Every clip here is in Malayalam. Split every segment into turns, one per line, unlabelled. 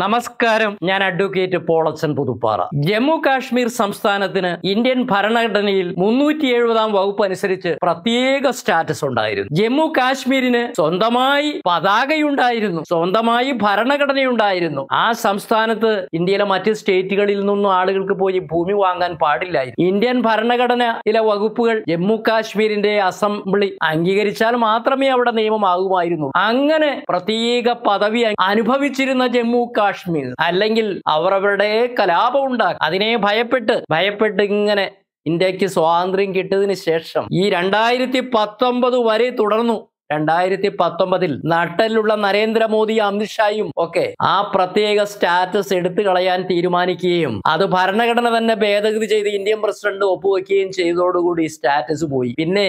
നമസ്കാരം. ഞാൻ അഡ്വക്കേറ്റ് പോളച്ചൻ പുതുപ്പാറ. ജമ്മു കാശ്മീർ സംസ്ഥാനത്തിന് ഇന്ത്യൻ ഭരണഘടനയിൽ മുന്നൂറ്റി എഴുപതാം വകുപ്പ് അനുസരിച്ച് പ്രത്യേക സ്റ്റാറ്റസ് ഉണ്ടായിരുന്നു. ജമ്മു കാശ്മീരിന് സ്വന്തമായി പതാകയുണ്ടായിരുന്നു. സ്വന്തമായി ഭരണഘടനയുണ്ടായിരുന്നു. ആ സംസ്ഥാനത്ത് ഇന്ത്യയിലെ മറ്റ് സ്റ്റേറ്റുകളിൽ നിന്നും ആളുകൾക്ക് പോയി ഭൂമി വാങ്ങാൻ പാടില്ലായിരുന്നു. ഇന്ത്യൻ ഭരണഘടനയിലെ വകുപ്പുകൾ ജമ്മു കാശ്മീരിന്റെ അസംബ്ലി അംഗീകരിച്ചാൽ മാത്രമേ അവിടെ നിയമമാകുമായിരുന്നു. അങ്ങനെ പ്രത്യേക പദവി അനുഭവിച്ചിരുന്ന ജമ്മു കാശ്മീർ. അല്ലെങ്കിൽ അവർ അവരുടെ കലാപം ഉണ്ടാക്കി. അതിനെ ഭയപ്പെട്ട് ഭയപ്പെട്ട് ഇങ്ങനെ ഇന്ത്യയ്ക്ക് സ്വാതന്ത്ര്യം കിട്ടിയതിന് ശേഷം ഈ രണ്ടായിരത്തി പത്തൊമ്പത് വരെ തുടർന്നു. രണ്ടായിരത്തി പത്തൊമ്പതിൽ നട്ടലിലുള്ള നരേന്ദ്രമോദി അമിത്ഷായും ഒക്കെ ആ പ്രത്യേക സ്റ്റാറ്റസ് എടുത്തു കളയാൻ തീരുമാനിക്കുകയും അത് ഭരണഘടന തന്നെ ഭേദഗതി ചെയ്ത് ഇന്ത്യൻ പ്രസിഡന്റ് ഒപ്പുവെക്കുകയും ചെയ്തതോടുകൂടി സ്റ്റാറ്റസ് പോയി. പിന്നെ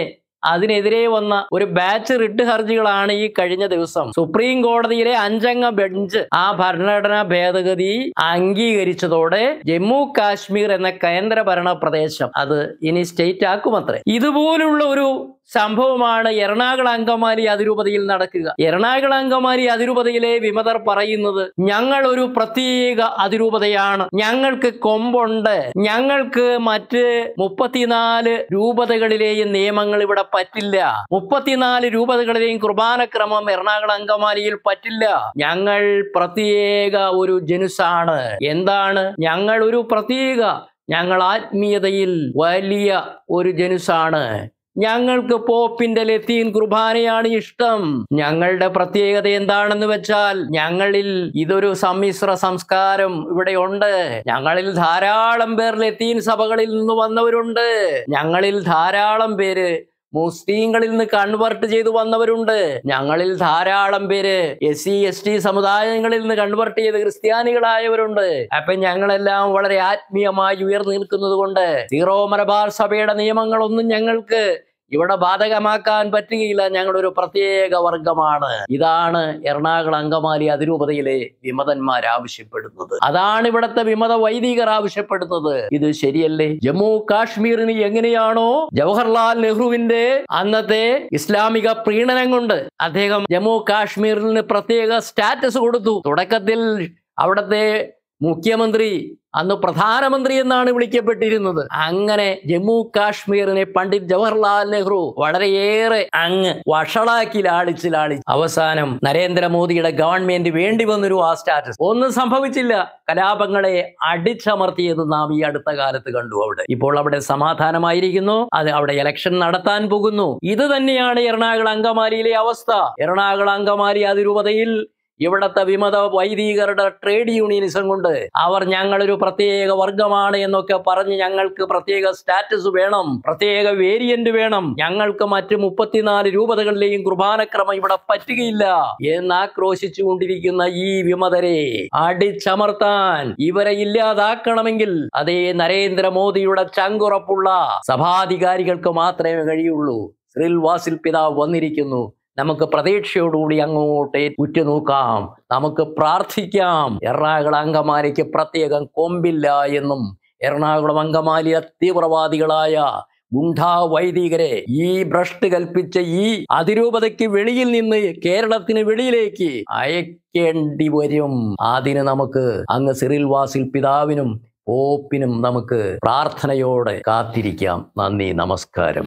അതിനെതിരെ വന്ന ഒരു ബാച്ച് റിട്ട് ഹർജികളാണ് ഈ കഴിഞ്ഞ ദിവസം. സുപ്രീം കോടതിയിലെ അഞ്ചംഗ ബെഞ്ച് ആ ഭരണഘടനാ ഭേദഗതി അംഗീകരിച്ചതോടെ ജമ്മു കാശ്മീർ എന്ന കേന്ദ്രഭരണ പ്രദേശം അത് ഇനി സ്റ്റേറ്റ് ആക്കുമത്രേ. ഇതുപോലുള്ള ഒരു സംഭവമാണ് എറണാകുളം അങ്കമാലി അതിരൂപതയിൽ നടക്കുക. എറണാകുളം അങ്കമാലി അതിരൂപതയിലെ വിമതർ പറയുന്നത് ഞങ്ങൾ ഒരു പ്രത്യേക അതിരൂപതയാണ്. ഞങ്ങൾക്ക് കൊമ്പുണ്ട്. ഞങ്ങൾക്ക് മറ്റ് മുപ്പത്തിനാല് രൂപതകളിലെയും നിയമങ്ങൾ ഇവിടെ പറ്റില്ല. മുപ്പത്തിനാല് രൂപതകളിലെയും കുർബാനക്രമം എറണാകുളം അങ്കമാലിയിൽ പറ്റില്ല. ഞങ്ങൾ പ്രത്യേക ഒരു ജനുസാണ്. എന്താണ്? ഞങ്ങൾ ഒരു പ്രത്യേക ഞങ്ങൾ ആത്മീയതയിൽ വലിയ ഒരു ജനുസാണ്. ഞങ്ങൾക്ക് പോപ്പിന്റെ ലത്തീൻ കുർബാനയാണ് ഇഷ്ടം. ഞങ്ങളുടെ പ്രത്യേകത എന്താണെന്ന് വെച്ചാൽ ഞങ്ങളിൽ ഇതൊരു സമ്മിശ്ര സംസ്കാരം ഇവിടെ ഉണ്ട് ഞങ്ങളിൽ ധാരാളം പേർ ലത്തീൻ സഭകളിൽ നിന്ന് വന്നവരുണ്ട്. ഞങ്ങളിൽ ധാരാളം പേര് മുസ്ലിങ്ങളിൽ നിന്ന് കൺവേർട്ട് ചെയ്തു വന്നവരുണ്ട്. ഞങ്ങളിൽ ധാരാളം പേര് എസ് സി എസ് ടി സമുദായങ്ങളിൽ നിന്ന് കൺവേർട്ട് ചെയ്ത് ക്രിസ്ത്യാനികളായവരുണ്ട്. അപ്പൊ ഞങ്ങളെല്ലാം വളരെ ആത്മീയമായി ഉയർന്നു നിൽക്കുന്നത് കൊണ്ട് സീറോ മലബാർ സഭയുടെ നിയമങ്ങളൊന്നും ഞങ്ങൾക്ക് ഇവിടെ ബാധകമാക്കാൻ പറ്റുകയില്ല. ഒരു പ്രത്യേക വർഗമാണ്. ഇതാണ് എറണാകുളം അങ്കമാലി അതിരൂപതയിലെ വിമതന്മാർ ആവശ്യപ്പെടുന്നത്. അതാണ് ഇവിടുത്തെ വിമത വൈദികർ ആവശ്യപ്പെടുന്നത്. ഇത് ശരിയല്ലേ? ജമ്മു കാശ്മീരിന് എങ്ങനെയാണോ ജവഹർലാൽ നെഹ്റുവിന്റെ അന്നത്തെ ഇസ്ലാമിക പ്രീണനം കൊണ്ട് അദ്ദേഹം ജമ്മു കാശ്മീരിന് പ്രത്യേക സ്റ്റാറ്റസ് കൊടുത്തു. തുടക്കത്തിൽ അവിടത്തെ മുഖ്യമന്ത്രി അന്ന് പ്രധാനമന്ത്രി എന്നാണ് വിളിക്കപ്പെട്ടിരുന്നത്. അങ്ങനെ ജമ്മു കാശ്മീരിനെ പണ്ഡിറ്റ് ജവഹർലാൽ നെഹ്റു വളരെയേറെ അങ്ങ് വഷളാക്കി ലാളിച്ച് ലാളിച്ച്. അവസാനം നരേന്ദ്രമോദിയുടെ ഗവൺമെന്റ് വേണ്ടി വന്നൊരു ആ സ്റ്റാറ്റസ്. ഒന്നും സംഭവിച്ചില്ല. കലാപങ്ങളെ അടിച്ചമർത്തിയത് നാം ഈ അടുത്ത കാലത്ത് കണ്ടു അവിടെ. ഇപ്പോൾ അവിടെ സമാധാനമായിരിക്കുന്നു. അത് അവിടെ ഇലക്ഷൻ നടത്താൻ പോകുന്നു. ഇത് തന്നെയാണ് എറണാകുളം അങ്കമാലിയിലെ അവസ്ഥ. എറണാകുളം അങ്കമാലി അതിരൂപതയിൽ ഇവിടത്തെ വിമത വൈദികരുടെ ട്രേഡ് യൂണിയനിസം കൊണ്ട് അവർ ഞങ്ങളൊരു പ്രത്യേക വർഗമാണ് എന്നൊക്കെ പറഞ്ഞ് ഞങ്ങൾക്ക് പ്രത്യേക സ്റ്റാറ്റസ് വേണം പ്രത്യേക വേരിയന്റ് വേണം. ഞങ്ങൾക്ക് മറ്റ് മുപ്പത്തിനാല് രൂപതകളിലെയും കുർബാനക്രമം ഇവിടെ പറ്റുകയില്ല എന്ന് ആക്രോശിച്ചു കൊണ്ടിരിക്കുന്ന ഈ വിമതരെ അടിച്ചമർത്താൻ ഇവരെ ഇല്ലാതാക്കണമെങ്കിൽ അതേ നരേന്ദ്രമോദിയുടെ ചങ്കുറപ്പുള്ള സഭാധികാരികൾക്ക് മാത്രമേ കഴിയുള്ളൂ. ശ്രീൽ വാസിൽ പിതാവ് വന്നിരിക്കുന്നു. നമുക്ക് പ്രതീക്ഷയോടുകൂടി അങ്ങോട്ട് ഉറ്റുനോക്കാം. നമുക്ക് പ്രാർത്ഥിക്കാം. എറണാകുളം അങ്കമാലിക്ക് പ്രത്യേകം കൊമ്പില്ല എന്നും എറണാകുളം അങ്കമാലി തീവ്രവാദികളായ ഗുണ്ടാ വൈദികരെ ഈ ഭ്രഷ്ട് കൽപ്പിച്ച ഈ അതിരൂപതയ്ക്ക് വെളിയിൽ നിന്ന് കേരളത്തിന് വെളിയിലേക്ക് അയക്കേണ്ടി വരും. അതിന് നമുക്ക് അങ്ങ് സിറിൽ വാസിൽ പിതാവിനും ഓപ്പിനും നമുക്ക് പ്രാർത്ഥനയോടെ കാത്തിരിക്കാം. നന്ദി നമസ്കാരം.